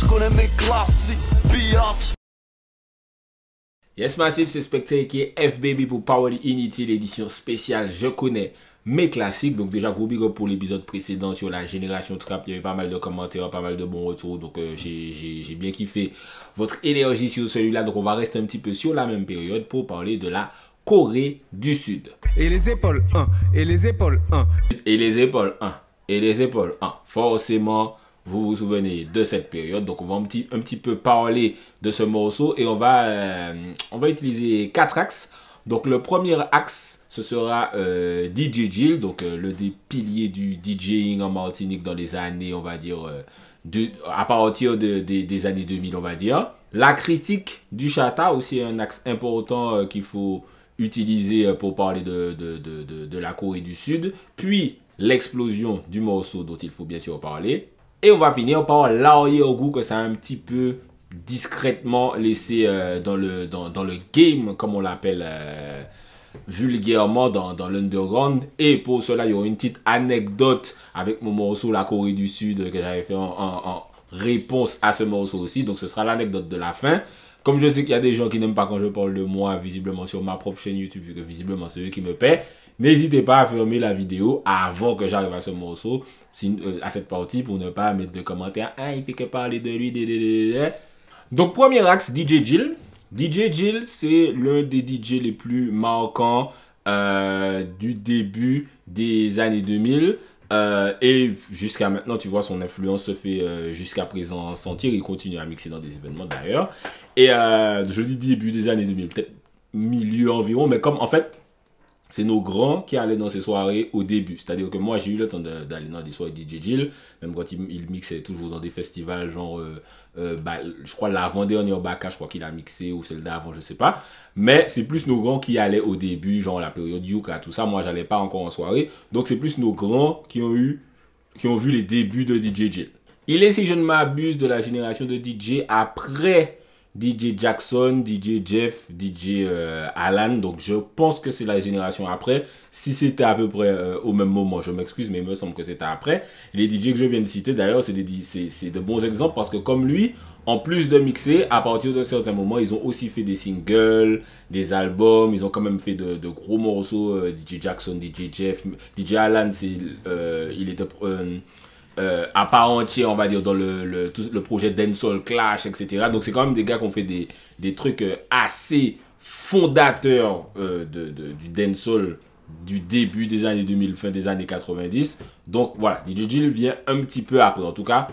J'connais mes classiques, biatch. Yes Massive, c'est Spectre qui est FBB pour Power Unity, l'édition spéciale Je connais mes classiques. Donc déjà, gros big up pour l'épisode précédent sur la génération trap. Il y avait pas mal de commentaires, pas mal de bons retours. Donc euh, j'ai bien kiffé votre énergie sur celui-là. Donc on va rester un petit peu sur la même période pour parler de la Corée du Sud. Et les épaules 1, et les épaules 1. Et les épaules 1, et les épaules 1. Forcément, vous vous souvenez de cette période. Donc on va un petit, un petit peu parler de ce morceau et on va, euh, on va utiliser quatre axes. Donc le premier axe, ce sera euh, DJ Jill, donc euh, le des piliers du DJing en Martinique dans les années, on va dire, à partir de, des années 2000, on va dire. La critique du chata, aussi un axe important qu'il faut utiliser pour parler de, de, de la Corée du Sud. Puis l'explosion du morceau dont il faut bien sûr parler. Et on va finir par l'arrière-goût que ça a un petit peu discrètement laissé euh, dans, le, dans, le game, comme on l'appelle euh, vulgairement dans, dans l'underground. Et pour cela, il y aura une petite anecdote avec mon morceau La Corée du Sud que j'avais fait en, réponse à ce morceau aussi. Donc ce sera l'anecdote de la fin. Comme je sais qu'il y a des gens qui n'aiment pas quand je parle de moi, visiblement sur ma propre chaîne YouTube, vu que visiblement c'est eux qui me paient, n'hésitez pas à fermer la vidéo avant que j'arrive à ce morceau, euh, à cette partie, pour ne pas mettre de commentaires. Ah, il fait que parler de lui. Donc, premier axe, DJ Jill. DJ Jill, c'est l'un des DJ les plus marquants euh, du début des années 2000. Euh, et jusqu'à maintenant, tu vois, son influence se fait euh, jusqu'à présent sentir. Il continue à mixer dans des événements d'ailleurs. Et euh, je dis début des années 2000, peut-être milieu environ. Mais comme en fait, c'est nos grands qui allaient dans ces soirées au début. C'est-à-dire que moi, j'ai eu le temps d'aller dans des soirées DJ Jill, même quand il, mixait toujours dans des festivals, genre, euh, euh, bah, je crois l'avant-dernière Baka, je crois qu'il a mixé, ou celle d'avant, je sais pas. Mais c'est plus nos grands qui allaient au début, genre la période Yuka, tout ça. Moi, j'allais pas encore en soirée. Donc, c'est plus nos grands qui ont eu, qui ont vu les débuts de DJ Jill. Il est, si je ne m'abuse, de la génération de DJ après DJ Jackson, DJ Jeff, DJ euh, Alan. Donc je pense que c'est la génération après. Si c'était à peu près euh, au même moment, je m'excuse, mais il me semble que c'était après. Les DJ que je viens de citer, d'ailleurs, c'est de bons exemples parce que comme lui, en plus de mixer, à partir d'un certain moment, ils ont aussi fait des singles, des albums. Ils ont quand même fait de, gros morceaux. Euh, DJ Jackson, DJ Jeff, DJ Alan, c'est, il était euh, à part entière, on va dire, dans le, le, tout, le projet Dancehall Clash, etc. Donc c'est quand même des gars qui ont fait des, des trucs euh, assez fondateurs euh, de, du dancehall du début des années 2000, fin des années 90. Donc voilà, DJ Jill vient un petit peu après. En tout cas,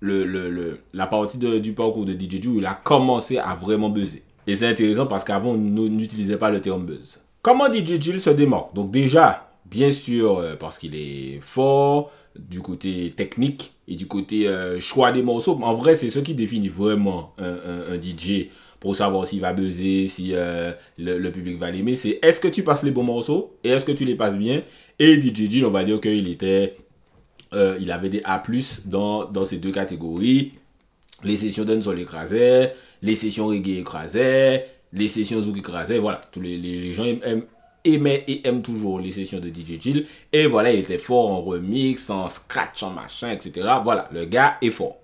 le, le, la partie du parcours de DJ Jill, il a commencé à vraiment buzzer. Et c'est intéressant parce qu'avant, on n'utilisait pas le terme buzz. Comment DJ Jill se démarque? Donc déjà, bien sûr, parce qu'il est fort, du côté technique et du côté euh, choix des morceaux. En vrai, c'est ce qui définit vraiment un, DJ pour savoir s'il va buzzer, si euh, le, public va l'aimer. C'est est-ce que tu passes les bons morceaux et est-ce que tu les passes bien? Et DJ on va dire qu'il était, euh, il avait des A+ dans, dans ces deux catégories. Les sessions dancehall écrasaient, les sessions reggae écrasaient, les sessions zouk écrasaient. Voilà, tous les gens aiment aimait et aime toujours les sessions de DJ Jill. Et voilà, il était fort en remix, en scratch, en machin, etc. Voilà, le gars est fort.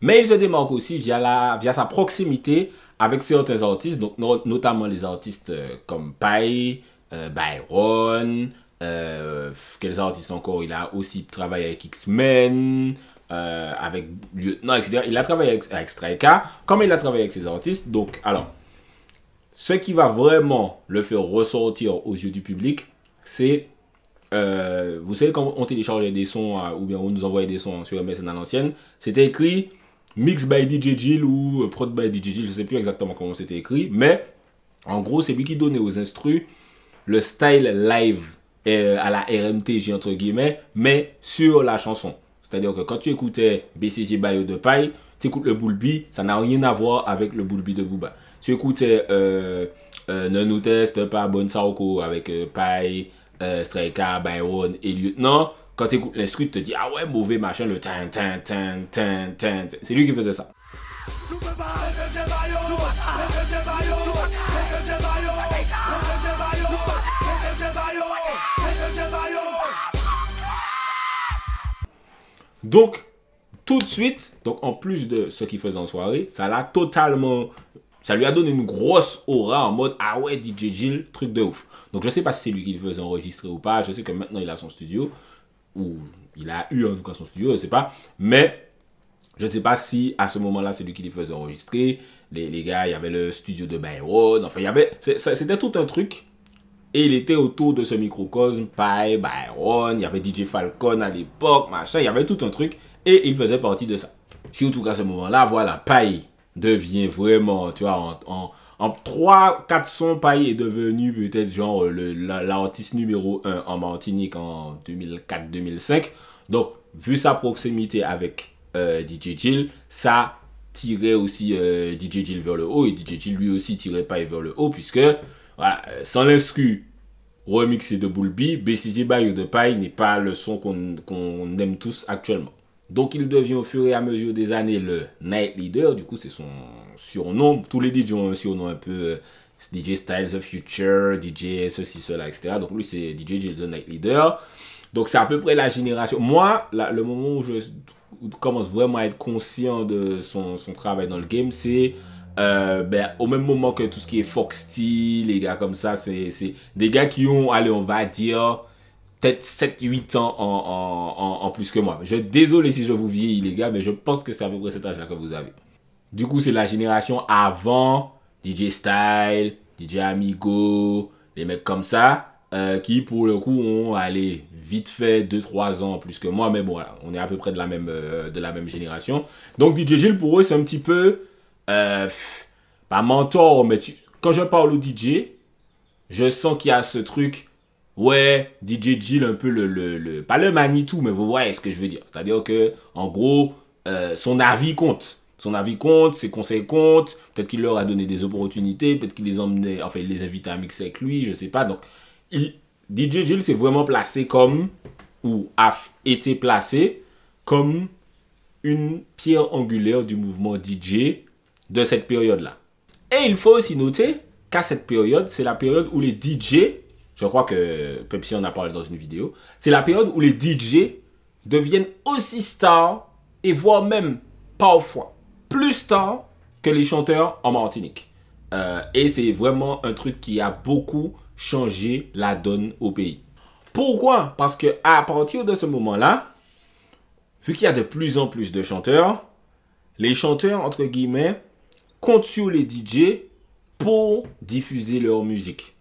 Mais il se démarque aussi via, la, via sa proximité avec certains artistes, donc notamment les artistes euh, comme Pai, euh, Byron, euh, quels artistes encore Il a aussi travaillé avec X-Men, avec Lieutenant, etc. Il a travaillé avec, avec Striker, comme il a travaillé avec ces artistes. Donc, alors, ce qui va vraiment le faire ressortir aux yeux du public, c'est, euh, vous savez, quand on téléchargeait des sons ou bien on nous envoyait des sons sur MSN à l'ancienne, c'était écrit Mix by DJ Jill ou euh, Prod by DJ Jill, je ne sais plus exactement comment c'était écrit, mais en gros, c'est lui qui donnait aux instrus le style live euh, à la RMTG entre guillemets, mais sur la chanson. C'est-à-dire que quand tu écoutais BCG Bayo de Paille, tu écoutes le Boulby, ça n'a rien à voir avec le Boulby de Booba euh, euh, Ne nous teste pas Bonne Saoko avec euh, Pai, euh, Striker, Byron et Lieutenant. Quand tu écoutes l'instru, tu te dis Ah ouais, mauvais machin, le tin, tin, tin, tin, tin. C'est lui qui faisait ça. Donc, tout de suite, donc en plus de ce qu'il faisait en soirée, ça l'a totalement. Ça lui a donné une grosse aura en mode Ah ouais, DJ Jill, truc de ouf. Donc je sais pas si c'est lui qui le faisait enregistrer ou pas. Je sais que maintenant il a son studio. Ou il a eu en tout cas son studio, je sais pas. Mais je sais pas si à ce moment-là c'est lui qui les faisait enregistrer. Les, les gars, il y avait le studio de Byron. Enfin, il y avait. C'était tout un truc. Et il était autour de ce microcosme, Pi, Byron, il y avait DJ Falcon à l'époque, machin, il y avait tout un truc, et il faisait partie de ça. Surtout qu'à ce moment-là, voilà, Pi devient vraiment, tu vois, en, en, en 3-4 sons, Pi est devenu peut-être genre la- l'artiste numéro 1 en Martinique en 2004-2005. Donc, vu sa proximité avec euh, DJ Jill, ça tirait aussi euh, DJ Jill vers le haut, et DJ Jill lui aussi tirait Pi vers le haut, puisque voilà, euh, sans l'instru remixé de Bulby, BCG Bayou de Pi n'est pas le son qu'on aime tous actuellement. Donc il devient au fur et à mesure des années le Night Leader, du coup c'est son surnom. Tous les DJ ont un surnom un peu euh, DJ Styles of Future, DJ ceci, cela, etc. Donc lui c'est DJ Jill the Night Leader. Donc c'est à peu près la génération. Moi, le moment où je commence vraiment à être conscient de son, travail dans le game, c'est euh, ben, au même moment que tout ce qui est Fox Steel, les gars comme ça, c'est des gars qui ont, allez, on va dire, peut-être 7-8 ans en, plus que moi. Je désolé si je vous vieillis, les gars, mais je pense que c'est à peu près cet âge-là que vous avez. Du coup, c'est la génération avant DJ Style, DJ Amigo, les mecs comme ça, euh, qui pour le coup ont allé vite fait 2-3 ans plus que moi, mais bon, on est à peu près de la même, euh, de la même génération. Donc DJ Gilles, pour eux, c'est un petit peu, euh, pas mentor, mais quand je parle au DJ, je sens qu'il y a ce truc, ouais, DJ Jill, un peu le, le, le- pas le Manitou, mais vous voyez ce que je veux dire. C'est-à-dire que, en gros, euh, son avis compte. Son avis compte, ses conseils comptent. Peut-être qu'il leur a donné des opportunités, peut-être qu'il les emmenait, enfin, il les invitait à mixer avec lui, je sais pas. Donc, il, DJ Jill s'est vraiment placé comme, ou a été placé comme une pierre angulaire du mouvement DJ de cette période-là. Et il faut aussi noter qu'à cette période, c'est la période où les DJ, je crois que Pepsi en a parlé dans une vidéo, c'est la période où les DJ deviennent aussi stars et voire même parfois plus stars que les chanteurs en Martinique. Euh, et c'est vraiment un truc qui a beaucoup changé la donne au pays. Pourquoi? Parce que à partir de ce moment-là, vu qu'il y a de plus en plus de chanteurs, les chanteurs, entre guillemets, comptent sur les DJ pour diffuser leur musique.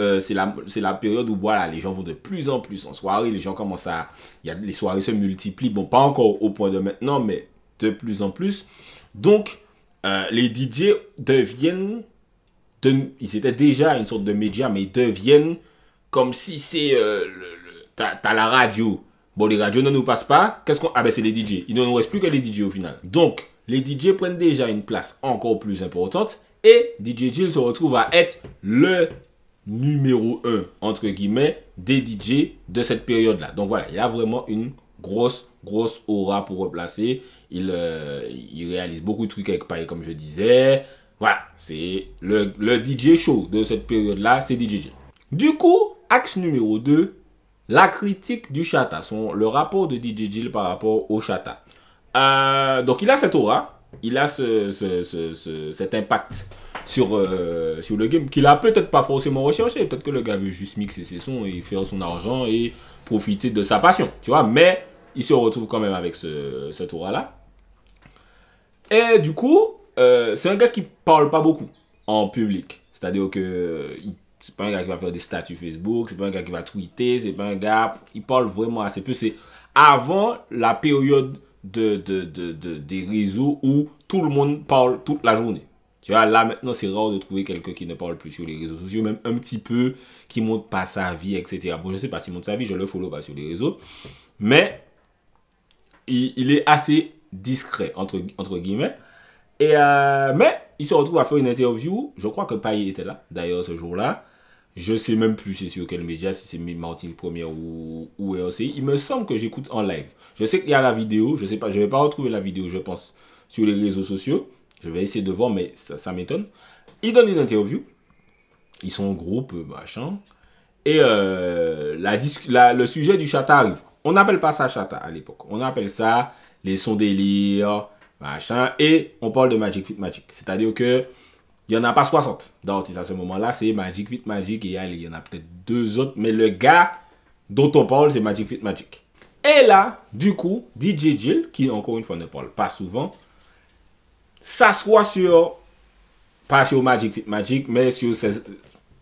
Euh, c'est la, la période où voilà, les gens vont de plus en plus en soirée, les gens commencent à... Y a, les soirées se multiplient, bon, pas encore au point de maintenant, mais de plus en plus. Donc, euh, les DJ deviennent... de- ils étaient déjà une sorte de média, mais ils deviennent comme si c'est... Euh, t'as la radio. Bon, les radios ne nous passent pas. Qu'est-ce qu'on... Ah ben, c'est les DJ. Il ne nous reste plus que les DJ au final. Donc, les DJ prennent déjà une place encore plus importante. Et DJ Jill se retrouve à être le numéro 1, entre guillemets, des DJ de cette période-là. Donc voilà, il a vraiment une grosse, grosse aura pour replacer. Il, euh, il réalise beaucoup de trucs avec Paris, comme je disais. Voilà, c'est le, le DJ show de cette période-là, c'est DJ. Du coup, axe numéro 2, la critique du chata, son, le rapport de DJ Jill par rapport au chata. Euh, donc il a cette aura, il a ce, ce- ce- ce- cet impact sur, euh, sur le game qu'il a peut-être pas forcément recherché. Peut-être que le gars veut juste mixer ses sons et faire son argent et profiter de sa passion, tu vois. Mais il se retrouve quand même avec ce, cette aura-là. Et du coup, euh, c'est un gars qui parle pas beaucoup en public. C'est-à-dire que c'est pas un gars qui va faire des statuts Facebook, c'est pas un gars qui va tweeter, c'est pas un gars. Il parle vraiment assez peu. C'est avant la période de, de, de, de- des réseaux où tout le monde parle toute la journée. Tu vois, là maintenant, c'est rare de trouver quelqu'un qui ne parle plus sur les réseaux sociaux, même un petit peu, qui montre pas sa vie, etc. Bon, je sais pas s'il montre sa vie, je le follow pas sur les réseaux. Mais il, il est assez discret, entre, entre guillemets. Et euh, mais il se retrouve à faire une interview. Je crois que Paye était là, d'ailleurs, ce jour-là. Je sais même plus c'est sur quel média, si c'est Martin Première ou, ou RCI. Il me semble que j'écoute en live. Je sais qu'il y a la vidéo. Je sais pas, je vais pas retrouver la vidéo, je pense, sur les réseaux sociaux. Je vais essayer de voir, mais ça, m'étonne. Il donne une interview. Ils sont en groupe, machin. Et euh, la, la- le sujet du chata arrive. On n'appelle pas ça chata à l'époque. On appelle ça les sons délire, machin. Et on parle de Magic Fit Magic. C'est-à-dire que il n'y en a pas 60 d'artistes à ce moment-là. C'est Magic Fit Magic et allez, il y en a peut-être deux autres. Mais le gars dont on parle, c'est Magic Fit Magic. Et là, du coup, DJ Jill, qui encore une fois ne parle pas souvent, s'assoit sur, pas sur Magic Fit Magic, mais sur ses,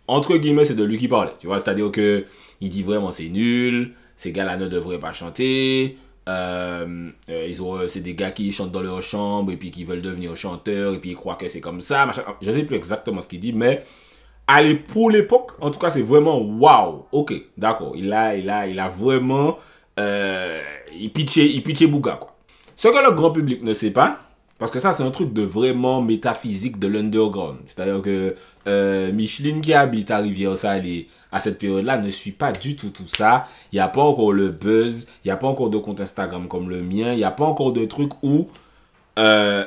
entre guillemets, c'est de lui qui parlait. Tu vois, c'est-à-dire que il dit vraiment c'est nul, ces gars-là ne devraient pas chanter. Euh, euh, ils ont, c'est des gars qui chantent dans leur chambre et puis qui veulent devenir chanteurs et puis ils croient que c'est comme ça. Machin. Je sais plus exactement ce qu'il dit, mais allez pour l'époque, en tout cas, c'est vraiment waouh. Ok, d'accord. Il a, il a, il a vraiment, euh, il pitchait, il pitchait Bouga quoi. Ce que le grand public ne sait pas, parce que ça, c'est un truc de vraiment métaphysique de l'underground. C'est-à-dire que euh, Micheline qui habite à Rivière-Salée à cette période-là ne suit pas du tout tout ça. Il n'y a pas encore le buzz, il n'y a pas encore de compte Instagram comme le mien, il n'y a pas encore de truc où euh,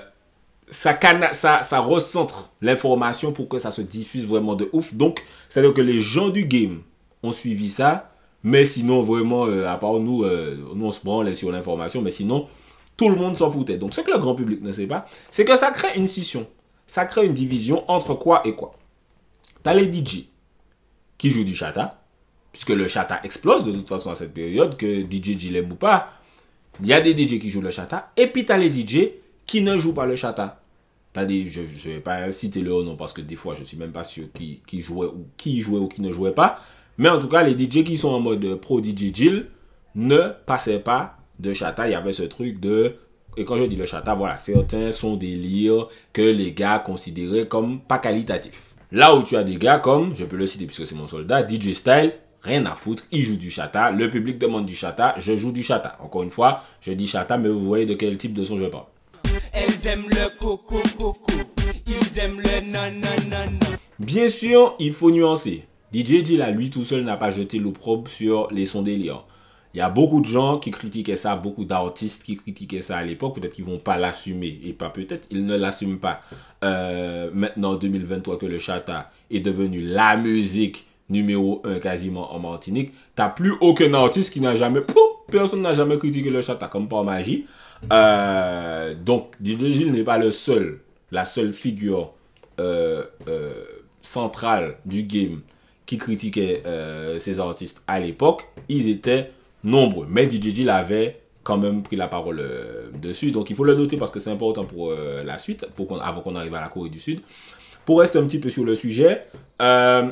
ça, recentre l'information pour que ça se diffuse vraiment de ouf. Donc, c'est-à-dire que les gens du game ont suivi ça, mais sinon, vraiment, euh, à part nous, euh, nous on se branle sur l'information, mais sinon, tout le monde s'en foutait. Donc, ce que le grand public ne sait pas, c'est que ça crée une scission. Ça crée une division entre quoi et quoi? T'as les DJ qui jouent du chata, puisque le chata explose de toute façon à cette période, que DJ G l'aime ou pas. Il y a des DJ qui jouent le chata, et puis t'as les DJ qui ne jouent pas le chata. T'as des, je ne vais pas citer leur nom parce que des fois je suis même pas sûr qui, jouait ou qui jouait ou qui ne jouait pas. Mais en tout cas, les DJ qui sont en mode pro DJ Jill ne passaient pas de chata. Il y avait ce truc de. Et quand je dis le chata, voilà, certains sont des lyres que les gars considéraient comme pas qualitatifs. Là où tu as des gars comme, je peux le citer puisque c'est mon soldat, DJ Style, rien à foutre, il joue du chata, le public demande du chata, je joue du chata. Encore une fois, je dis chata, mais vous voyez de quel type de son je parle. Elles aiment le coco coco. Ils aiment le. Bien sûr, il faut nuancer. DJ Dilla, lui tout seul, n'a pas jeté l'opprobre sur les sons délire. Il y a beaucoup de gens qui critiquaient ça, beaucoup d'artistes qui critiquaient ça à l'époque. Peut-être qu'ils vont pas l'assumer. Et pas peut-être, ils ne l'assument pas. Euh, maintenant, en 2023, que le chata est devenu la musique numéro 1 quasiment en Martinique. T'as plus aucun artiste qui n'a jamais... Pouf, personne n'a jamais critiqué le chata, comme par magie. Euh, donc, DJ Gilles n'est pas le seul, la seule figure euh, centrale du game qui critiquait ces artistes à l'époque. Ils étaient nombreux. Mais DJ Gilles avait quand même pris la parole euh, dessus. Donc, il faut le noter parce que c'est important pour euh, la suite, pour qu'on- avant qu'on arrive à la Corée du Sud. Pour rester un petit peu sur le sujet, euh,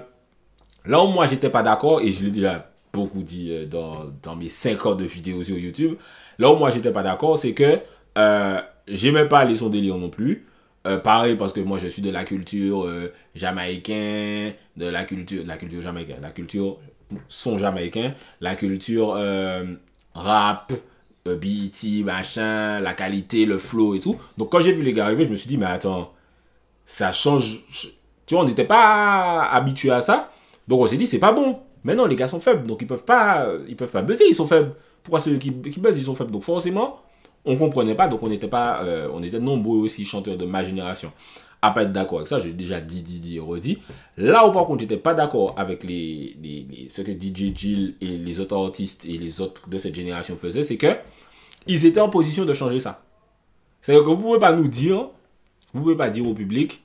Là où moi j'étais pas d'accord, et je l'ai déjà beaucoup dit dans, dans mes 5 ans de vidéos sur YouTube, là où moi j'étais pas d'accord, c'est que j'aimais pas les sons délire non plus. Pareil parce que moi je suis de la culture euh, jamaïcain, de la culture, de la culture jamaïcaine, la culture son jamaïcain, la culture euh, rap, euh, BET, machin, la qualité, le flow et tout. Donc quand j'ai vu les gars arriver, je me suis dit mais attends, ça change. Tu vois, on n'était pas habitué à ça. Donc on s'est dit, c'est pas bon. Mais non, les gars sont faibles. Donc ils peuvent pas, ils peuvent pas buzzer, ils sont faibles. Pourquoi ceux qui, qui buzzent, ils sont faibles? Donc forcément, on comprenait pas. Donc on n'était pas, euh, on était nombreux aussi, chanteurs de ma génération, à pas être d'accord avec ça. J'ai déjà dit, dit, dit, et redit. Là où par contre, j'étais pas d'accord avec les, ce que DJ Jill et les autres artistes et les autres de cette génération faisaient, c'est que ils étaient en position de changer ça. C'est-à-dire que vous pouvez pas nous dire, vous pouvez pas dire au public,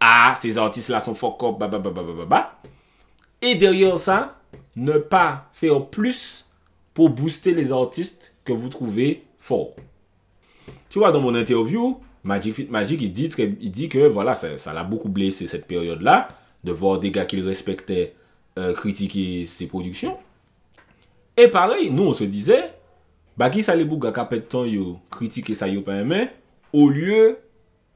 ah, ces artistes-là sont fuck up, bah. Et derrière ça, ne pas faire plus pour booster les artistes que vous trouvez forts. Tu vois, dans mon interview, Magic Fit Magic, il dit, que voilà, ça l'a beaucoup blessé cette période-là, de voir des gars qu'il respectait euh, critiquer ses productions. Et pareil, nous on se disait, bah qui ça les bouga pète temps yo critiquer ça yo pas au lieu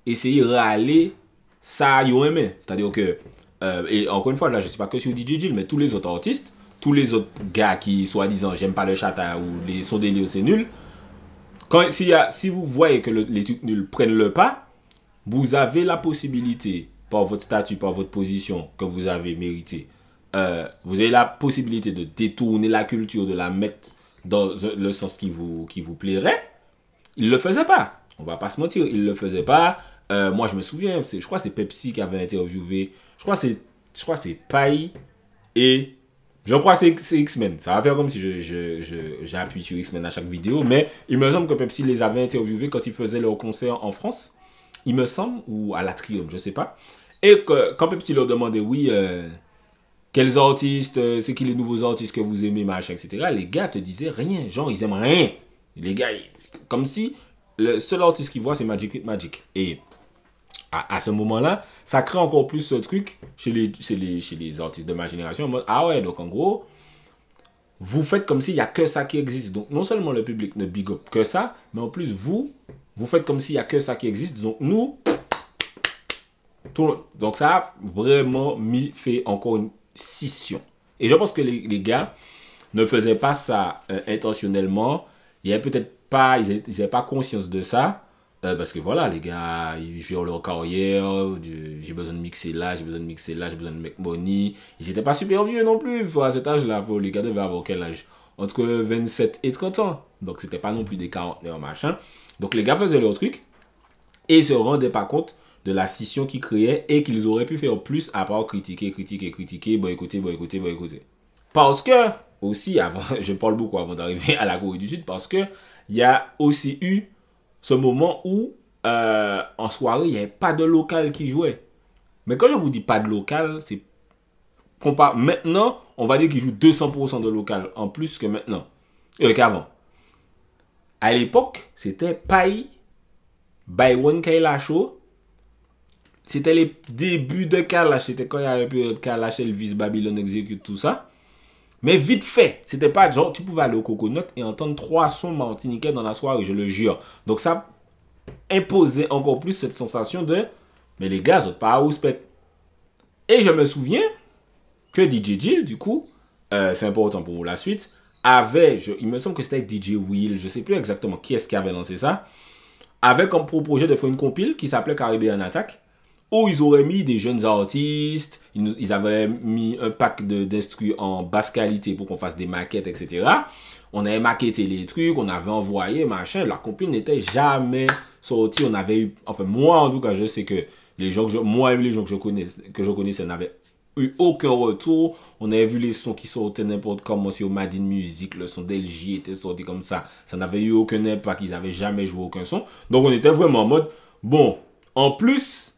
essayer râler ça yo aimé. C'est-à-dire que, euh, et encore une fois, là je suis pas que sur DJ Jill, mais tous les autres artistes, tous les autres gars qui soi-disant j'aime pas le chata ou les sons délire c'est nul, si vous voyez que le- les trucs nuls prennent le pas, vous avez la possibilité, par votre statut, par votre position que vous avez mérité, euh, vous avez la possibilité de détourner la culture, de la mettre dans le sens qui vous, plairait. Il le faisait pas. On va pas se mentir, il le faisait pas. Euh, moi, je me souviens, je crois que c'est Pepsi qui avait interviewé. Je crois que c'est Paille et Je crois que c'est- X-Men. Ça va faire comme si je- je- je- j'appuie sur X-Men à chaque vidéo. Mais il me semble que Pepsi les avait interviewés quand ils faisaient leur concert en France. Il me semble, ou à l'Atrium, je sais pas. Et quand Pepsi leur demandait, oui, euh, quels artistes, euh, c'est qui les nouveaux artistes que vous aimez, machin, etc. Les gars te disaient rien. Genre, ils aiment rien. Les gars, comme si le seul artiste qu'ils voient, c'est Magic Magic. Et à, ce moment-là, ça crée encore plus ce truc chez les, chez les, chez les artistes de ma génération. Mode, ah ouais, donc en gros, vous faites comme s'il n'y a que ça qui existe. Donc non seulement le public ne big up que ça, mais en plus vous, vous faites comme s'il n'y a que ça qui existe. Donc nous, tout le- donc ça a vraiment mis, fait encore une scission. Et je pense que les, les gars ne faisaient pas ça euh, intentionnellement. Il y avait peut-être pas, ils n'avaient pas conscience de ça. Euh, parce que voilà, les gars, ils jouent leur carrière. J'ai besoin de mixer là, j'ai besoin de mixer là, j'ai besoin de make money. Ils n'étaient pas super vieux non plus. À cet âge-là, les gars devaient avoir quel âge? Entre 27 et 30 ans. Donc c'était pas non plus des quarantenaires, machin. Donc les gars faisaient leur truc et ils se rendaient pas compte de la scission qu'ils créaient et qu'ils auraient pu faire plus à part critiquer, critiquer, critiquer, boycotter, boycotter, boycotter. Parce que, aussi, avant, je parle beaucoup avant d'arriver à la Corée du Sud, parce que il y a aussi eu ce moment où, euh, en soirée, il n'y avait pas de local qui jouait. Mais quand je vous dis pas de local, c'est Maintenant, on va dire qu'ils jouent 200% de local en plus que maintenant. Euh, qu'avant. À l'époque, c'était Pai, Baiwon Kailash Show. C'était les débuts de Kalash. C'était quand il y avait un peu de Kalash, Elvis, Babylon Execute, tout ça. Mais vite fait, c'était pas genre, tu pouvais aller au Coconut et entendre trois sons martiniquais dans la soirée, je le jure. Donc ça imposait encore plus cette sensation de, mais les gars, êtes pas à respect. Et je me souviens que DJ Jill, du coup, euh, c'est important pour la suite, avait, il me semble que c'était DJ Will, je sais plus exactement qui est-ce qui avait lancé ça, avait comme pro projet de faire une compile qui s'appelait Caribbean Attack, où ils auraient mis des jeunes artistes, ils, avaient mis un pack d'instrus en basse qualité pour qu'on fasse des maquettes, etc. On avait maquetté les trucs, on avait envoyé, machin. La compile n'était jamais sortie. On avait eu, enfin moi en tout cas, je sais que les gens que je, moi les gens que je connais, que je connaissais n'avaient eu aucun retour. On avait vu les sons qui sortaient n'importe comment sur Madin Music, le son d'LG était sorti comme ça. Ça n'avait eu aucun impact, ils n'avaient jamais joué aucun son. Donc on était vraiment en mode, bon, en plus,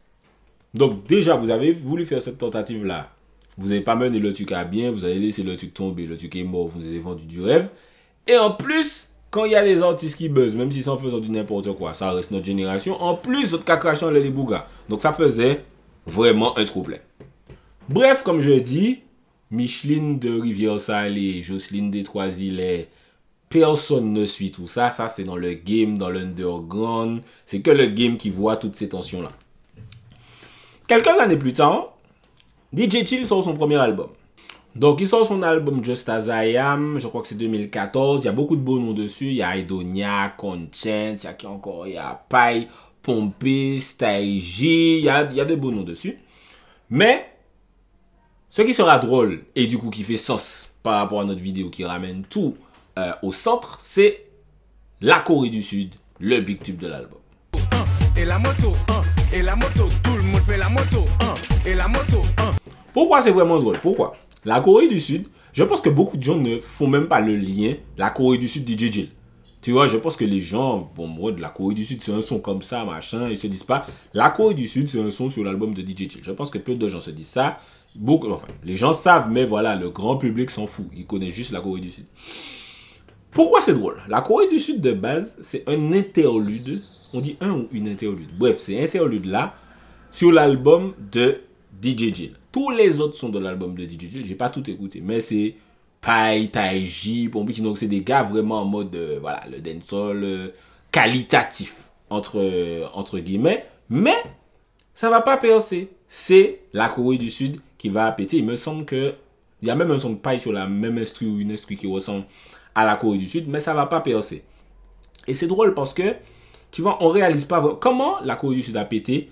donc déjà, vous avez voulu faire cette tentative-là. Vous n'avez pas mené le truc à bien, vous avez laissé le truc tomber, le truc est mort, vous avez vendu du rêve. Et en plus, quand il y a des artistes qui buzzent, même s'ils sont faisant du n'importe quoi, ça reste notre génération. En plus, votre cacrachant les bougas. Donc ça faisait vraiment un trouble. Bref, comme je dis, Micheline de Rivière-Salée, Jocelyne des Trois-Îlets, personne ne suit tout ça. Ça, c'est dans le game, dans l'underground. C'est que le game qui voit toutes ces tensions-là. Quelques années plus tard, DJ Chill sort son premier album. Donc, il sort son album Just As I Am, je crois que c'est 2014. Il y a beaucoup de beaux noms dessus. Il y a Edonia, Conchance, il y a qui encore? Il y a Pai, Pompey, Stage, il y a, il y a de beaux noms dessus. Mais, ce qui sera drôle, et du coup qui fait sens par rapport à notre vidéo qui ramène tout euh, au centre, c'est la Corée du Sud, le big tube de l'album. Et la moto, et la moto, tout la hein, hein. Pourquoi c'est vraiment drôle? Pourquoi? La Corée du Sud, je pense que beaucoup de gens ne font même pas le lien. La Corée du Sud, DJ Jill. Tu vois, je pense que les gens, bon, moi, de la Corée du Sud, c'est un son comme ça, machin, ils se disent pas, la Corée du Sud, c'est un son sur l'album de DJ. Je pense que peu de gens se disent ça. Beaucoup, enfin, les gens savent, mais voilà, le grand public s'en fout. Ils connaissent juste la Corée du Sud. Pourquoi c'est drôle? La Corée du Sud de base, c'est un interlude. On dit un ou une interlude. Bref, c'est interlude là sur l'album de DJ Jill. Tous les autres sons de l'album de DJ Jill, j'ai pas tout écouté, mais c'est Pai, Taiji, Pompi, donc c'est des gars vraiment en mode, euh, voilà, le dancehall euh, qualitatif, entre, euh, entre guillemets. Mais ça va pas percer. C'est la Corée du Sud qui va péter. Il me semble que il y a même un son de Pai sur la même instru ou une instru qui ressemble à la Corée du Sud, mais ça va pas percer. Et c'est drôle parce que, tu vois, on réalise pas comment la Corée du Sud a pété.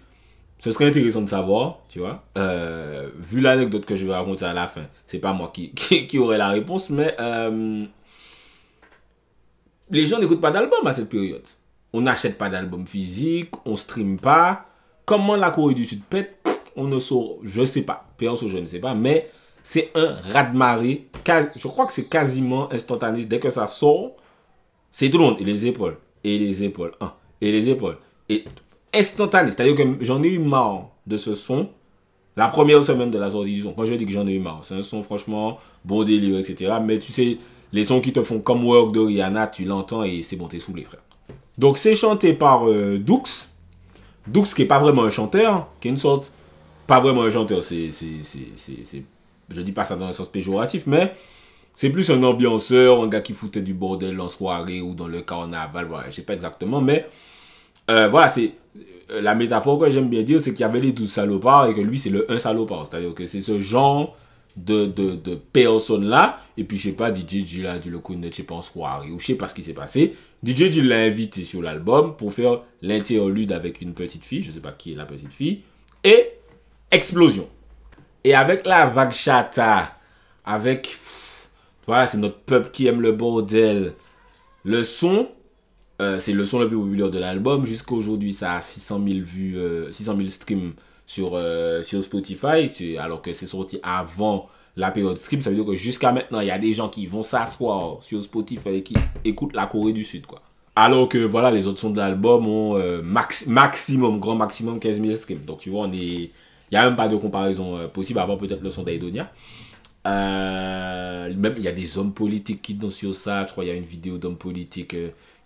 Ce serait intéressant de savoir, tu vois. Euh, vu l'anecdote que je vais raconter à la fin, c'est pas moi qui, qui, qui aurait la réponse, mais euh, les gens n'écoutent pas d'album à cette période. On n'achète pas d'album physique, on stream pas. Comment la Corée du Sud pète, on ne saura, je sais pas. Perso, je ne sais pas, mais c'est un raz-de-marée. Je crois que c'est quasiment instantané. Dès que ça sort, c'est tout le monde. Et les épaules. Et les épaules. hein, et les épaules. Et instantané. C'est-à-dire que j'en ai eu marre de ce son. La première semaine de la sortie du son. Quand je dis que j'en ai eu marre, c'est un son franchement bon délire, etc. Mais tu sais, les sons qui te font comme Work de Rihanna, tu l'entends et c'est bon, t'es sous les frères. Donc c'est chanté par euh, Dux. Dux qui est pas vraiment un chanteur, qui est une sorte, pas vraiment un chanteur, c'est, je dis pas ça dans un sens péjoratif, mais c'est plus un ambianceur, un gars qui foutait du bordel en soirée ou dans le carnaval, voilà, je sais pas exactement, mais euh, voilà, c'est la métaphore que j'aime bien dire, c'est qu'il y avait les 12 salopards et que lui c'est le 1 salopard, c'est-à-dire que c'est ce genre de, de, de personne là, et puis je sais pas, DJ Jill a dû le je sais pas en ou je sais pas ce qui s'est passé. DJ Jill l'a invité sur l'album pour faire l'interlude avec une petite fille, je sais pas qui est la petite fille, et explosion. Et avec la vague chata, avec. Voilà, c'est notre peuple qui aime le bordel. Le son, euh, c'est le son le plus populaire de l'album. Jusqu'à aujourd'hui, ça a 600 000 vues, euh, 600 000 streams sur, euh, sur Spotify. Alors que c'est sorti avant la période stream. Ça veut dire que jusqu'à maintenant, il y a des gens qui vont s'asseoir sur Spotify et qui écoutent la Corée du Sud, quoi. Alors que voilà, les autres sons de l'album ont euh, max- maximum, grand maximum 15 000 streams. Donc tu vois. Il n'y a même pas de comparaison possible, part peut-être le son d'Aidonia. Même il y a des hommes politiques qui dansent sur ça. Je crois qu'il y a une vidéo d'hommes politiques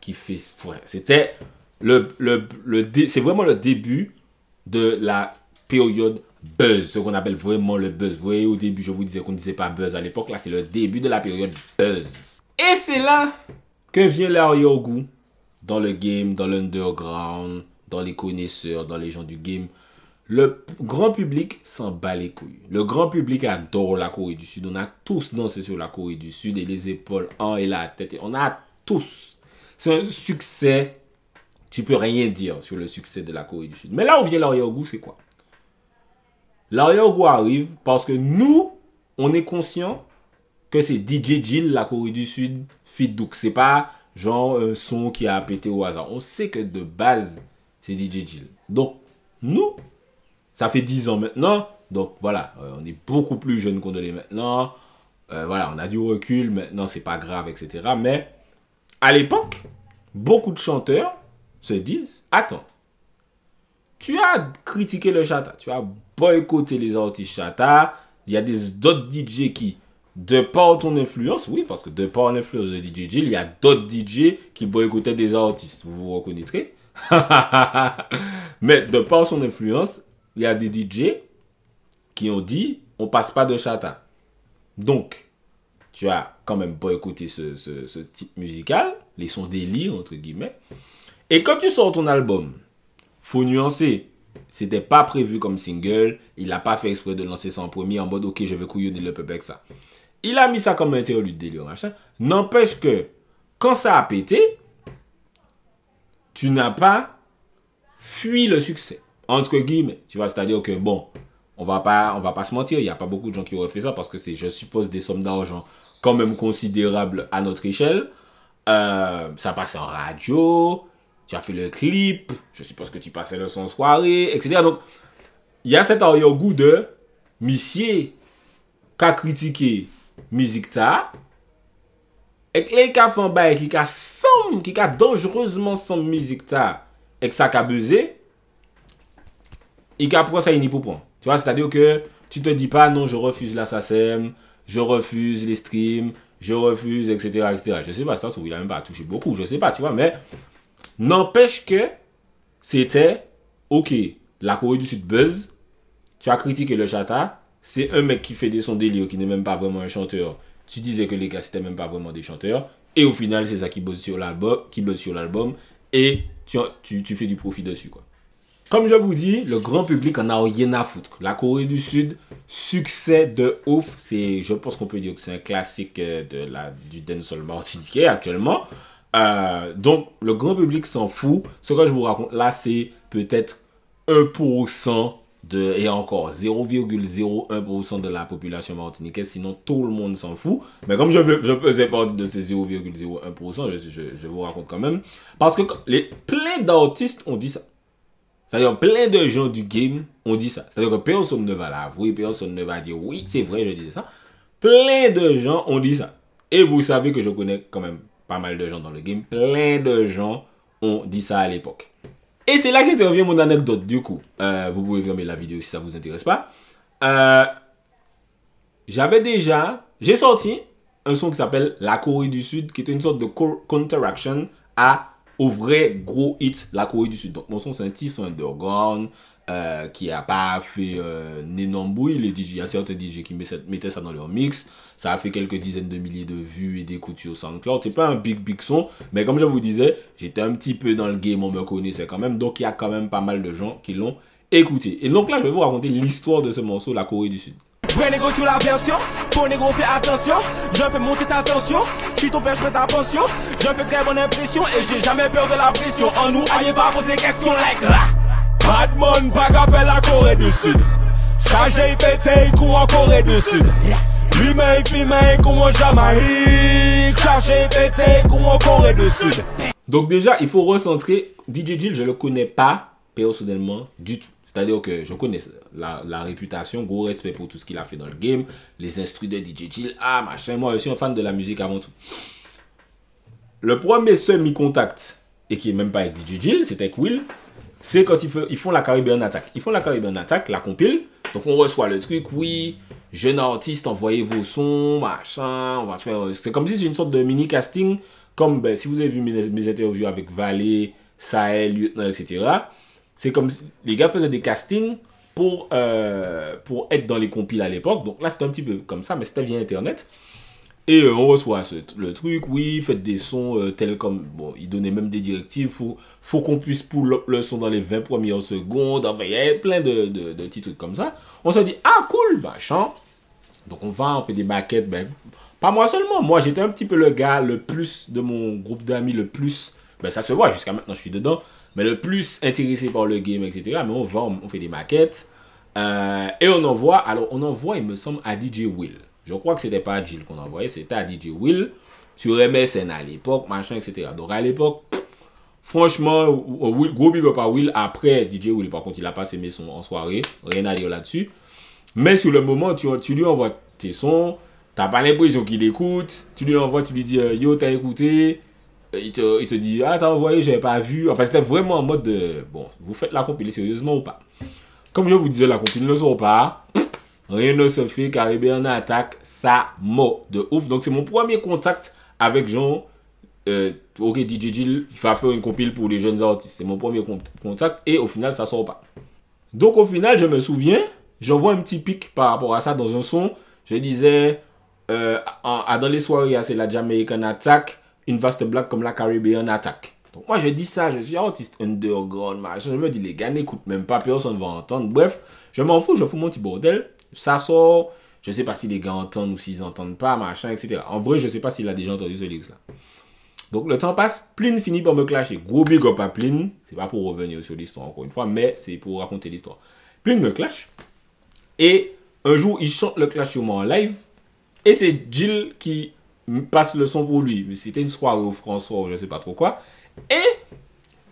qui fait. C'était le, le, le c'est vraiment le début de la période buzz, ce qu'on appelle vraiment le buzz. Vous voyez, au début, je vous disais qu'on ne disait pas buzz à l'époque. Là, c'est le début de la période buzz. Et c'est là que vient l'arrière-goût dans le game, dans l'underground, dans les connaisseurs, dans les gens du game. Le grand public s'en bat les couilles. Le grand public adore la Corée du Sud. On a tous dansé sur la Corée du Sud et les épaules en et la tête. On a tous. C'est un succès. Tu peux rien dire sur le succès de la Corée du Sud. Mais là où vient l'arrière-goût, c'est quoi? L'arrière-goût arrive parce que nous, on est conscient que c'est DJ Jill, la Corée du Sud, fit Douk. C'est pas genre un son qui a pété au hasard. On sait que de base, c'est DJ Jill. Donc, nous, ça fait 10 ans maintenant. Donc voilà, euh, on est beaucoup plus jeune qu'on ne l'est maintenant. Euh, voilà, on a du recul. Maintenant, c'est pas grave, etc. Mais à l'époque, beaucoup de chanteurs se disent Attends, tu as critiqué le chata, tu as boycotté les artistes chata. Il y a des d'autres DJ qui, de par ton influence, oui, parce que de par l'influence de DJ Jill, il y a d'autres DJ qui boycottaient des artistes. Vous vous reconnaîtrez. Mais de par son influence, il y a des DJ qui ont dit on passe pas de chata. Donc, tu as quand même boycotté ce, ce, ce type musical, les sons délire, entre guillemets. Et quand tu sors ton album, faut nuancer. C'était pas prévu comme single. Il a pas fait exprès de lancer ça en premier en mode ok, je vais couillonner le peuple avec ça. Il a mis ça comme interlude délire, machin. N'empêche que quand ça a pété, tu n'as pas fui le succès. Entre guillemets. Tu vois, c'est-à-dire que bon, on va pas, on va pas se mentir, il n'y a pas beaucoup de gens qui auraient fait ça parce que c'est, je suppose, des sommes d'argent quand même considérables à notre échelle. Euh, ça passe en radio, tu as fait le clip, je suppose que tu passais le son soirée, etc. Donc, il y a cet arrière-goût de Missier qu'a critiqué musique ta, et les cas font bail qui ka somme, qui ka dangereusement somme musique ta, et que ça ka buzzé, il ka prend ça ini pour prendre. Tu vois, c'est-à-dire que tu te dis pas non, je refuse la SACEM, je refuse les streams, je refuse, etc., etc. Je sais pas, ça, il a même pas touché beaucoup, je sais pas, tu vois, mais n'empêche que c'était, ok, la Corée du Sud buzz, tu as critiqué le chata, c'est un mec qui fait des sons délire, qui n'est même pas vraiment un chanteur. Tu disais que les gars, c'était même pas vraiment des chanteurs. Et au final, c'est ça qui buzz sur l'album, qui buzz sur l'album, et tu, tu, tu fais du profit dessus, quoi. Comme je vous dis, le grand public en a rien à foutre. La Corée du Sud, succès de ouf. Je pense qu'on peut dire que c'est un classique euh, de la, du dancehall martiniquais actuellement. Euh, donc, le grand public s'en fout. Ce que je vous raconte là, c'est peut-être 1% de, et encore 0,01% de la population martiniquaise. Sinon, tout le monde s'en fout. Mais comme je, je faisais partie de ces 0,01%, je, je, je vous raconte quand même. Parce que les, plein d'artistes ont dit ça. C'est-à-dire, plein de gens du game ont dit ça. C'est-à-dire que personne ne va l'avouer, personne ne va dire oui, c'est vrai, je disais ça. Plein de gens ont dit ça. Et vous savez que je connais quand même pas mal de gens dans le game. Plein de gens ont dit ça à l'époque. Et c'est là que revient mon anecdote. Du coup, euh, vous pouvez fermer la vidéo si ça vous intéresse pas. Euh, J'avais déjà, j'ai sorti un son qui s'appelle La Corée du Sud, qui était une sorte de co- counteraction à au vrai gros hit La Corée du Sud. Donc mon son c'est un petit son underground euh, qui a pas fait euh, un. Les DJ, il y a certains DJ qui mettaient ça dans leur mix. Ça a fait quelques dizaines de milliers de vues et d'écoutes sur SoundCloud. C'est pas un big big son, mais comme je vous disais, j'étais un petit peu dans le game, on me connaissait quand même. Donc il y a quand même pas mal de gens qui l'ont écouté. Et donc là, je vais vous raconter l'histoire de ce morceau, La Corée du Sud. Vrai négo sur la version, pour négo attention. Je fais monter ta tension, je suis ton père, je fais ta pension. Je fais très bonne impression et j'ai jamais peur de la pression. En nous, ayez pas poser question like là Badman, pas qu'à faire la Corée du Sud. Chargé, pété, coup en Corée du Sud. Lui-même, filmé, coup en Jamaïque. Chargé, pété, coup en Corée du Sud. Donc déjà, il faut recentrer. DJ Jill, je le connais pas personnellement du tout. C'est-à-dire que je connais la, réputation, gros respect pour tout ce qu'il a fait dans le game, les instrus de DJ Jill, ah machin, moi je suis un fan de la musique avant tout. Le premier semi-contact, et qui est même pas avec DJ Jill, c'est avec Will, c'est quand ils font la Caribbean Attack. Ils font la Caribbean Attack, la compile, donc on reçoit le truc, oui, jeune artiste, envoyez vos sons, machin, on va faire... C'est comme si c'est une sorte de mini-casting, comme ben, si vous avez vu mes, mes interviews avec Valet, Sahel, Lieutenant, etc. C'est comme si les gars faisaient des castings pour, euh, pour être dans les compiles à l'époque. Donc là, c'était un petit peu comme ça, mais c'était via Internet. Et euh, on reçoit le truc, oui, faites des sons euh, tels comme. Bon, il donnait même des directives. Faut, faut qu'on puisse pull le son dans les 20 premières secondes. Enfin, il y avait plein de, de, de petits trucs comme ça. On s'est dit, ah cool, machin. Donc on va, on fait des maquettes. Ben, pas moi seulement. Moi, j'étais un petit peu le gars le plus de mon groupe d'amis, le plus. Ben, ça se voit, jusqu'à maintenant, je suis dedans. Mais le plus intéressé par le game, etc. Mais on va, on, fait des maquettes. Euh, et on envoie, alors on envoie, il me semble, à DJ Will. Je crois que c'était pas à Jill qu'on envoyait, c'était à DJ Will sur MSN à l'époque, machin, etc. Donc à l'époque, franchement, Will, gros big up Will. Après, DJ Will, par contre, il a pas ses sons en soirée, rien à dire là-dessus. Mais sur le moment, tu, tu lui envoies tes sons, t'as pas l'impression qu'il écoute, tu lui envoies, tu lui dis euh, yo, t'as écouté, il te, il te dit ah, t'as envoyé, j'avais pas vu. Enfin, c'était vraiment en mode de bon, vous faites la compilée sérieusement ou pas? Comme je vous disais, la compilée ne sort pas, rien ne se fait, Caribbean attaque, ça mort de ouf. Donc, c'est mon premier contact avec Jean. Euh, ok, DJ Jill va faire une compile pour les jeunes artistes. C'est mon premier con- contact et au final, ça sort pas. Donc au final, je me souviens, j'envoie un petit pic par rapport à ça dans un son. Je disais, euh, en- à- dans les soirées, c'est la Jamaican Attack, une vaste blague comme la Caribbean Attack. Donc moi, je dis ça, je suis artiste underground, machin. Je me dis, les gars n'écoutent même pas, personne va entendre. Bref, je m'en fous, je fous mon petit bordel. Ça sort, je sais pas si les gars entendent ou s'ils entendent pas, machin, etc. En vrai, je sais pas s'il a déjà entendu ce lyrics là. Donc le temps passe, Pline finit par me clasher. Gros big up à Pline. C'est pas pour revenir sur l'histoire encore une fois, mais c'est pour raconter l'histoire. Pline me clash. Et un jour, il chante le clash sur moi en live. Et c'est Jill qui passe le son pour lui. C'était une soirée au François ou je sais pas trop quoi. Et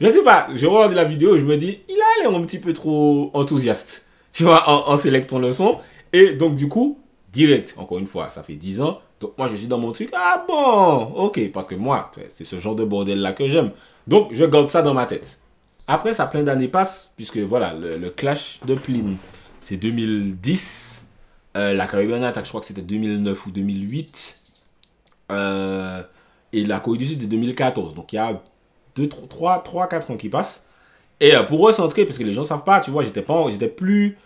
je sais pas, je regarde la vidéo et je me dis, il a l'air un petit peu trop enthousiaste. Tu vois, en, en sélectant le son. Et donc, du coup, direct, encore une fois, ça fait 10 ans. Donc, moi, je suis dans mon truc. Ah bon, ok, parce que moi, c'est ce genre de bordel-là que j'aime. Donc, je garde ça dans ma tête. Après, ça, plein d'années passent, puisque voilà, le, clash de Pline, c'est 2010. Euh, la Caribbean Attack, je crois que c'était 2009 ou 2008. Euh, et la Corée du Sud, c'est 2014. Donc, il y a 2, 3, 3, 4 ans qui passent. Et euh, pour recentrer, parce que les gens savent pas, tu vois, j'étais pas, j'étais plus.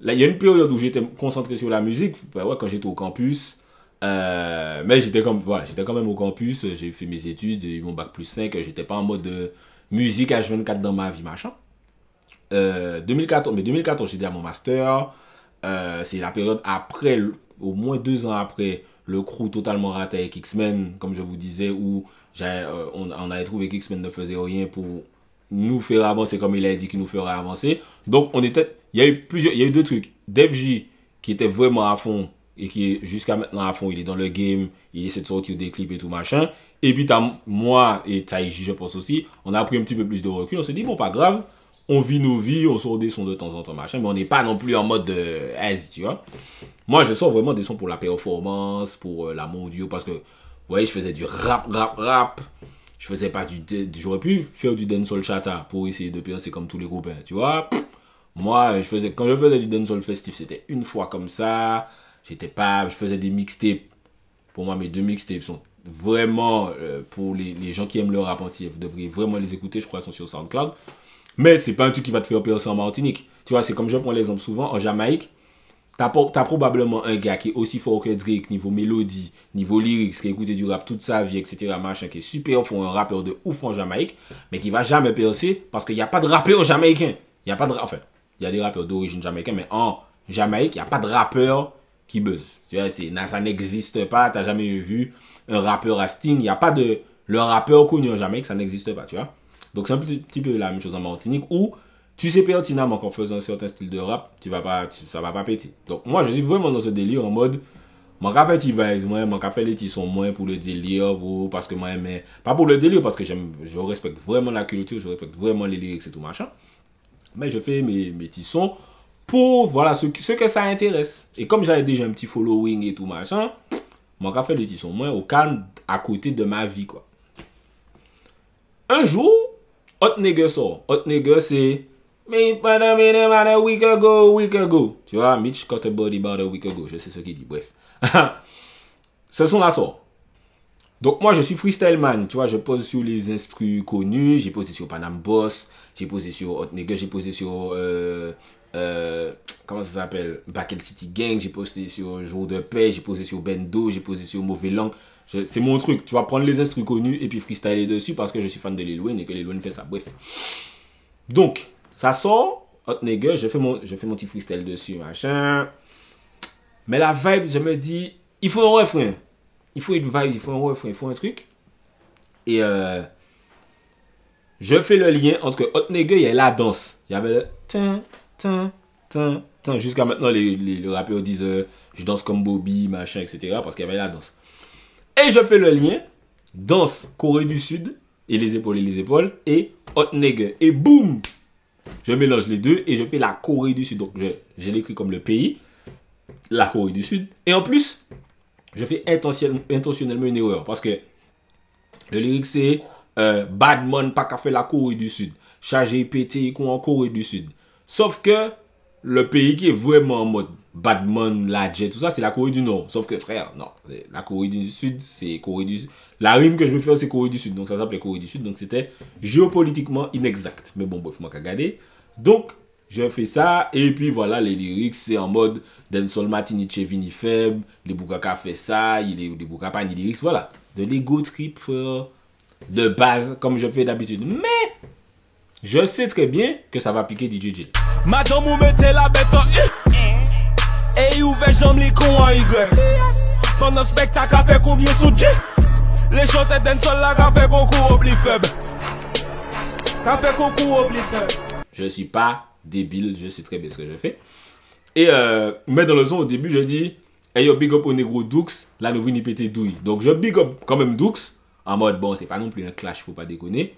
Il y a une période où j'étais concentré sur la musique, bah quand j'étais au campus. Euh, mais j'étais voilà, quand même au campus, j'ai fait mes études, j'ai eu mon bac plus 5, j'étais pas en mode de musique H24 dans ma vie, machin. Euh, 2014, mais 2014, j'étais à mon master. C'est la période après, au moins deux ans après, le crew totalement raté avec X-Men, comme je vous disais, où euh, on, on avait trouvé qu'X-Men ne faisait rien pour nous faire avancer comme il a dit qu'il nous ferait avancer. Donc, on était, il y a eu plusieurs, il y a eu deux trucs. Dev qui était vraiment à fond et qui jusqu'à maintenant à fond, il est dans le game, il essaie de sortir des clips et tout machin. Et puis, moi et Taiji, je pense aussi, on a pris un petit peu plus de recul. On s'est dit, bon, pas grave, on vit nos vies, on sort des sons de temps en temps, machin, mais on n'est pas non plus en mode de aise, tu vois. Moi, je sors vraiment des sons pour la performance, pour euh, l'amour audio, parce que, vous voyez, je faisais du rap, rap, rap. Je faisais pas du... J'aurais pu faire du dancehall chata pour essayer de percer comme tous les copains, tu vois. Moi, je faisais, quand je faisais du dancehall festif, c'était une fois comme ça. J'étais pas... Je faisais des mixtapes. Pour moi, mes deux mixtapes sont vraiment... euh, pour les, les gens qui aiment le rap entier, vous devriez vraiment les écouter. Je crois qu'ils sont sur SoundCloud. Mais c'est pas un truc qui va te faire percer en Martinique. Tu vois, c'est comme je prends l'exemple souvent, en Jamaïque, T'as t'as probablement un gars qui est aussi fort que Drake, niveau mélodie, niveau lyrics, qui a écouté du rap toute sa vie, etc. Machin, qui est super fort, un rappeur de ouf en Jamaïque, mais qui va jamais percer parce qu'il n'y a pas de rappeur jamaïcain. Il y a pas de Enfin, il y a des rappeurs d'origine jamaïcaine, mais en Jamaïque, il n'y a pas de rappeur qui buzz. Tu vois, ça n'existe pas. T'as jamais vu un rappeur à. Il n'y a pas de. Le rappeur connu en Jamaïque, ça n'existe pas, tu vois. Donc c'est un petit, peu la même chose en Martinique où tu sais pertinemment qu'en faisant un certain style de rap, tu vas pas, ça va pas péter. Donc moi, je suis vraiment dans ce délire en mode, mon café tu vibes, moi, mon café les sont moins pour le délire, vous, parce que moi, mais pas pour le délire, parce que j'aime, je respecte vraiment la culture, je respecte vraiment les lyrics et tout machin. Mais je fais mes, mes petits sons pour, voilà, ceux que ça intéresse. Et comme j'avais déjà un petit following et tout machin, mon café les petits sont moins au calme à côté de ma vie, quoi. Un jour, Hot Nigga sort. Hot Nigga, c'est. Me a minute about a week ago, week ago. Tu vois, Mitch got a body about a week ago. Je sais ce qu'il dit. Bref. ce son là sort. Donc moi je suis freestyle man, tu vois, je pose sur les instrus connus, j'ai posé sur Panam Boss, j'ai posé sur Hot Nigga, j'ai posé sur euh, euh, comment ça s'appelle, Bakel City Gang, j'ai posé sur Jour de paix, j'ai posé sur Bendo, j'ai posé sur Mauvais Langue. C'est mon truc, tu vas prendre les instrus connus et puis freestyler dessus parce que je suis fan de Lil Wayne et que Lil Wayne fait ça. Bref. Donc, ça sort, Hot Nigga, je fais mon, je fais mon petit freestyle dessus, machin. Mais la vibe, je me dis, il faut un refrain. Il faut une vibe, il faut un refrain, il faut un truc. Et euh, je fais le lien entre Hot Nigga et la danse. Il y avait le. Jusqu'à maintenant, les, les, rappeurs disent euh, je danse comme Bobby, machin, etc. Parce qu'il y avait la danse. Et je fais le lien danse Corée du Sud et les épaules et les épaules et Hot Nigga. Et boum Je mélange les deux et je fais la Corée du Sud. Donc je, je l'écris comme le pays, la Corée du Sud. Et en plus, je fais intentionnellement, une erreur parce que le lyric c'est euh, Badman pas qu'à faire la Corée du Sud. Chargé pété en Corée du Sud. Sauf que le pays qui est vraiment en mode Badman, la jet, tout ça, c'est la Corée du Nord. Sauf que frère, non. La Corée du Sud, c'est Corée du Sud. La rime que je veux faire, c'est Corée du Sud. Donc ça s'appelait Corée du Sud. Donc c'était géopolitiquement inexact. Mais bon, bref, moi qu'à garder. Donc, je fais ça. Et puis voilà, les lyrics, c'est en mode Dancehall Martini Chevini Feb. Les Boukaka fait ça. Les Boukaka pas lyrics. Voilà. De l'ego trip, frère. De base, comme je fais d'habitude. Mais, je sais très bien que ça va piquer DJ Jill. Madame ou mettez la bête en U Et ouvert jambe les cons en Y Pendant le spectacle a fait combien sous J? Les chanteurs dancehall là qu'a fait concours au plus faible Qu'a fait concours au plus faible Je ne suis pas débile, je sais très bien ce que je fais. Et euh, mais dans le son, au début, je dis Hey yo, big up au négro Dux, là nous venons péter douille. Donc je big up quand même Dux, en mode bon, c'est pas non plus un clash, faut pas déconner.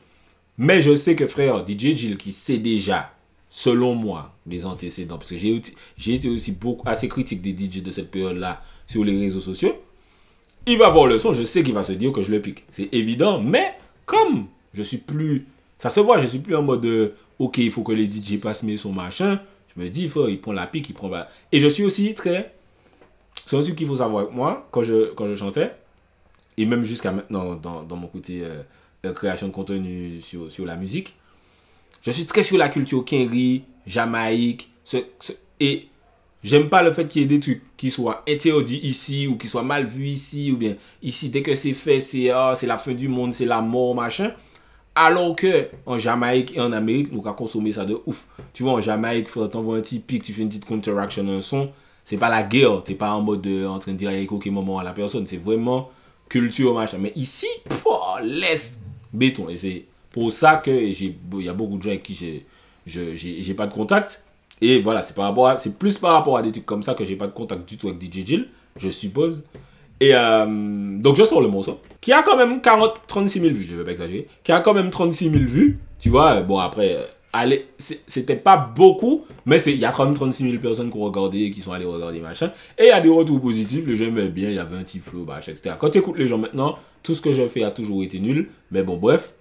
Mais je sais que frère DJ Jill, qui sait déjà, selon moi, les antécédents, parce que j'ai été- aussi beaucoup, assez critique des DJ de cette période-là sur les réseaux sociaux, il va voir le son, je sais qu'il va se dire que je le pique. C'est évident, mais comme je suis plus. Ça se voit, je suis plus en mode euh, ok, il faut que les DJ passent mes sons machin. Je me dis, il il prend la pique, il prend. Et je suis aussi très. C'est un truc qu'il faut savoir avec moi quand je, quand je chantais, et même jusqu'à maintenant dans, dans mon côté euh, création de contenu sur, sur la musique. Je suis très sur la culture Kenry, Jamaïque, et J'aime pas le fait qu'il y ait des trucs qui soient interdits ici ou qui soient mal vus ici ou bien ici dès que c'est fait c'est c'est la fin du monde, c'est la mort machin. Alors que en Jamaïque et en Amérique, nous avons consommé ça de ouf. Tu vois en Jamaïque, t'envoies un petit pic, tu fais une petite counteraction un son, c'est pas la guerre, t'es pas en mode euh, en train de dire avec aucun moment à la personne, c'est vraiment culture machin. Mais ici, pouah, laisse béton et c'est pour ça que j'ai il y a beaucoup de gens avec qui j'ai je- j'ai pas de contact. Et voilà, c'est par rapport c'est plus par rapport à des trucs comme ça que j'ai pas de contact du tout avec DJ Jill, je suppose. Et euh, donc je sors le morceau, qui a quand même 40, 36 000 vues, je vais pas exagérer, qui a quand même 36 000 vues, tu vois, bon après, euh, c'était pas beaucoup, mais il y a quand même 36 000 personnes qui ont qui sont allées regarder, machin. Et il y a des retours positifs, les gens aimaient bien, il y avait un petit flow, machin, etc. Quand tu écoutes les gens maintenant, tout ce que j'ai fait a toujours été nul, mais bon, bref.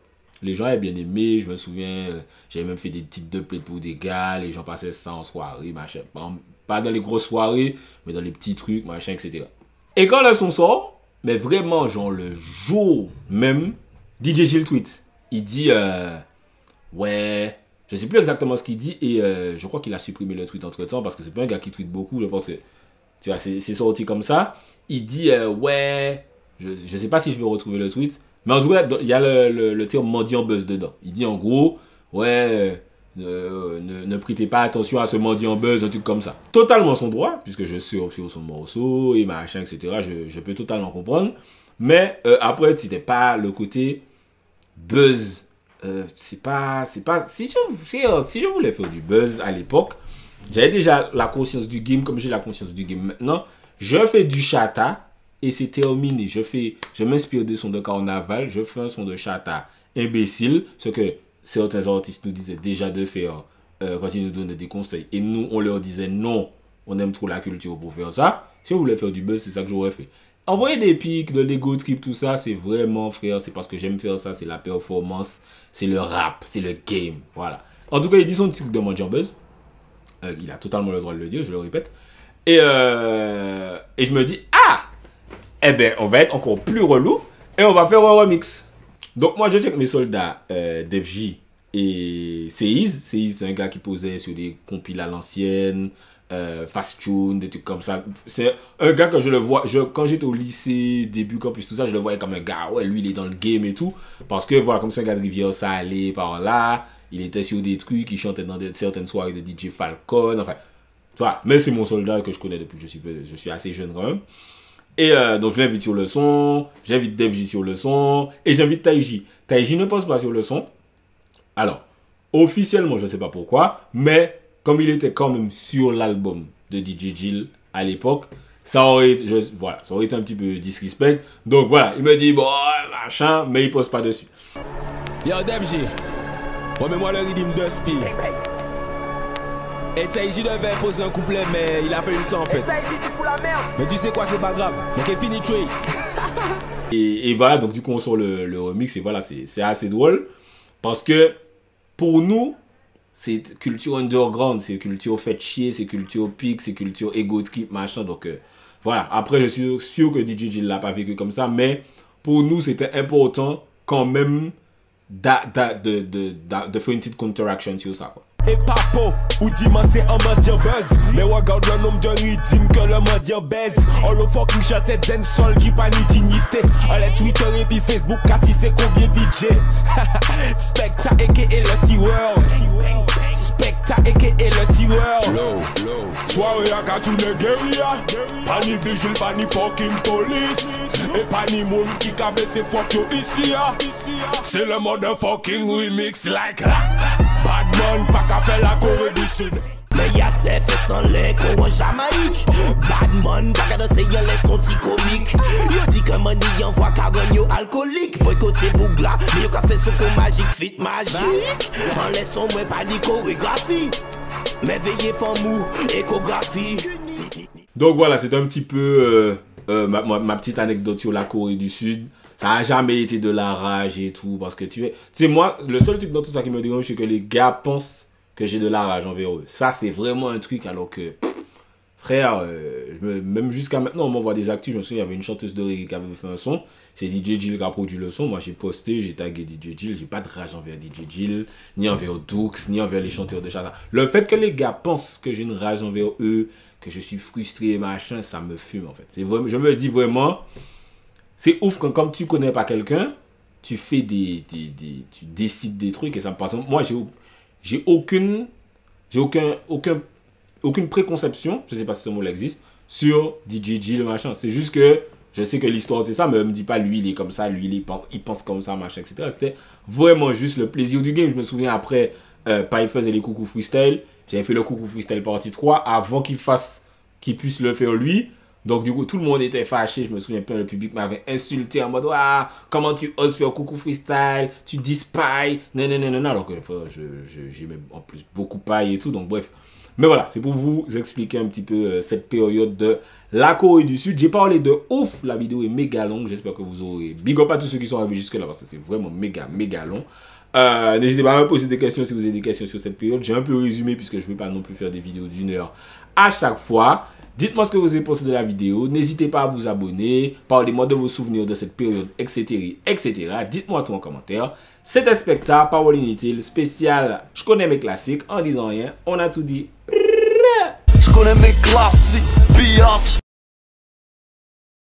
Les gens avaient bien aimé, je me souviens, euh, j'avais même fait des petites doublets pour des gars, les gens passaient ça en soirée, machin. Pas, pas dans les grosses soirées, mais dans les petits trucs, machin, etc. Et quand le son sort, mais vraiment, genre le jour même, DJ Gilles tweet. Il dit, euh, ouais, je sais plus exactement ce qu'il dit, et euh, je crois qu'il a supprimé le tweet entre temps, parce que c'est pas un gars qui tweet beaucoup, je pense que, tu vois, c'est sorti comme ça. Il dit, euh, ouais, je, je sais pas si je vais retrouver le tweet, mais en tout cas, il y a le, le, terme mendiant buzz dedans. Il dit en gros, ouais, euh, ne, ne prêtez pas attention à ce mendiant buzz, un truc comme ça. Totalement son droit, puisque je surfe sur son morceau et machin, etc. Je, je peux totalement comprendre. Mais après, c'était pas le côté buzz. Euh, c'est pas, c'est pas. Je, euh, si je voulais faire du buzz à l'époque, j'avais déjà la conscience du game comme j'ai la conscience du game maintenant. Je fais du chata et c'est terminé. Je fais, je m'inspire des sons de carnaval, je fais un son de chata imbécile, ce que certains artistes nous disaient déjà de faire euh, quand ils nous donnaient des conseils. Et nous, on leur disait non, on aime trop la culture pour faire ça. Si on voulait faire du buzz, c'est ça que j'aurais fait. Envoyer des pics, de l'ego trip, tout ça, c'est vraiment, frère, c'est parce que j'aime faire ça, c'est la performance, c'est le rap, c'est le game. Voilà. En tout cas, il dit son truc de Mendiant Buzz. Euh, il a totalement le droit de le dire, je le répète. Et, euh, et je me dis, ah Eh ben, on va être encore plus relou et on va faire un remix. Donc, moi, je check mes soldats, euh, DevJ et Seize. Seize, c'est un gars qui posait sur des compiles à l'ancienne, euh, Fast Tune, des trucs comme ça. C'est un gars que je le vois, je, quand j'étais au lycée, début campus, tout ça, je le voyais comme un gars, ouais, lui, il est dans le game et tout. Parce que, voilà, comme c'est un gars de Rivière, ça allait par là. Il était sur des trucs, il chantait dans certaines soirées de DJ Falcon, enfin. Tu vois, mais c'est mon soldat que je connais depuis que je suis, je suis assez jeune quand même. Et euh, donc je l'invite sur le son, j'invite DevJ sur le son, et j'invite Taiji. Taiji ne pose pas sur le son. Alors, officiellement, je ne sais pas pourquoi, mais comme il était quand même sur l'album de DJ Jill à l'époque, ça aurait, été, je- voilà, ça aurait été un petit peu disrespect. Donc voilà, il me dit, bon, machin, mais il pose pas dessus. Yo, DevJ, remets-moi le rythme de speed. Et Taiji devait poser un couplet, mais il a pas eu le temps en fait. Mais tu sais quoi, c'est pas grave. Ok, fini trade. Et, et voilà, donc du coup, on sort le, le remix, et voilà, c'est c'est assez drôle. Parce que pour nous, c'est culture underground, c'est culture fait chier, c'est culture pique, c'est culture ego trip, machin. Donc euh, voilà, après, je suis sûr que DJ Jill l'a pas vécu comme ça, mais pour nous, c'était important quand même de, de, de faire une petite counteraction sur ça. Quoi. Et papo, ou dis-moi c'est un mendiant buzz Mais regarde le nombre de rythmes que le mendiant baise On le fucking chantait dancehall qui pas ni dignité On les Twitter et puis Facebook, si c'est combien DJ Specta aka le SeaWorld Specta eke e le tireur. Soare a katoune geria Pa ni vigil, pa ni fokin polis E pa ni moun ki kabe se fok yo isi ya. Se le motherfucking remix like Badman pa ka fe la kore di sud. Mais y'a t'es fait sans lait qu'on en Jamaïque Badman, pas qu'à danser y'a les son petit comique Yo dit que money envoie caron yo alcoolique Boycotter bougla, mais yo ka son con magique Fit magique, en laissant moi pas ni chorégraphie Mais veillez fond mou, échographie Donc voilà, c'est un petit peu euh, euh, ma, ma- ma petite anecdote sur la Corée du Sud. Ça a jamais été de la rage et tout. Parce que tu es. Tu sais, moi, le seul truc dans tout ça qui me dérange, c'est que les gars pensent que j'ai de la rage envers eux. Ça, c'est vraiment un truc alors que. Frère, euh, me- même jusqu'à maintenant, on m'envoie des actus. Je me souviens, il y avait une chanteuse de reggae qui avait fait un son. C'est DJ Jill qui a produit le son. Moi, j'ai posté, j'ai tagué DJ Jill. J'ai pas de rage envers DJ Jill, ni envers Dux, ni envers les chanteurs de chata. Le fait que les gars pensent que j'ai une rage envers eux, que je suis frustré, machin, ça me fume en fait. C'est je me dis vraiment, c'est ouf quand comme tu connais pas quelqu'un, tu fais des, des, des- tu décides des trucs et ça me passe. Moi, j'ai, j'ai aucune, j'ai aucun, aucun, aucune préconception, je sais pas si ce mot-là existe, sur DJ Jill, machin. C'est juste que je sais que l'histoire c'est ça, mais elle me dit pas lui il est comme ça, lui il, est, il pense comme ça, machin, etc. C'était vraiment juste le plaisir du game. Je me souviens après, euh, Pipe faisait les coucou freestyle. J'avais fait le coucou freestyle partie 3 avant qu'il fasse, qu'il puisse le faire lui. Donc du coup, tout le monde était fâché. Je me souviens plein, le public m'avait insulté en mode ah, comment tu oses faire coucou freestyle, tu dis spy, non non non non. Alors que j'ai en plus beaucoup paille et tout. Donc bref. Mais voilà, c'est pour vous expliquer un petit peu euh, cette période de la Corée du Sud. J'ai parlé de ouf, la vidéo est méga longue. J'espère que vous aurez. Big up à tous ceux qui sont arrivés jusque là parce que c'est vraiment méga méga long. Euh, N'hésitez pas à me poser des questions si vous avez des questions sur cette période. J'ai un peu résumé puisque je ne vais pas non plus faire des vidéos d'une heure à chaque fois. Dites-moi ce que vous avez pensé de la vidéo. N'hésitez pas à vous abonner. Parlez-moi de vos souvenirs de cette période, etc. etc. Dites-moi tout en commentaire. C'était Spectre, Parole Inutile, spécial. Je connais mes classiques. En disant rien, on a tout dit. Je connais mes classiques,